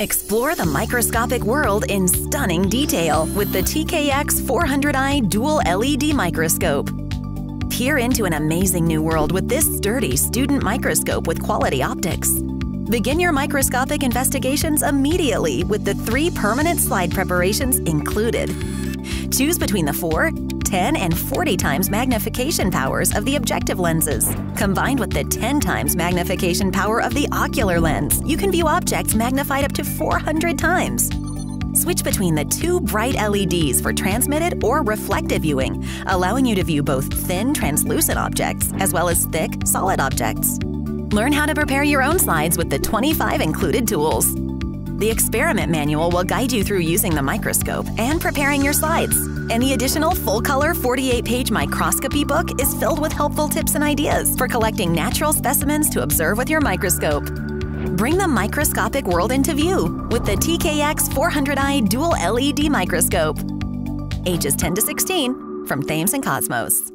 Explore the microscopic world in stunning detail with the TKX 400i Dual LED Microscope. Peer into an amazing new world with this sturdy student microscope with quality optics. Begin your microscopic investigations immediately with the three permanent slide preparations included. Choose between the 4, 10, and 40 times magnification powers of the objective lenses. Combined with the 10 times magnification power of the ocular lens, you can view objects magnified up to 400 times. Switch between the two bright LEDs for transmitted or reflective viewing, allowing you to view both thin, translucent objects as well as thick, solid objects. Learn how to prepare your own slides with the 25 included tools. The experiment manual will guide you through using the microscope and preparing your slides. And the additional full color 48 page microscopy book is filled with helpful tips and ideas for collecting natural specimens to observe with your microscope. Bring the microscopic world into view with the TKX 400i Dual LED Microscope. Ages 10 to 16 from Thames and Kosmos.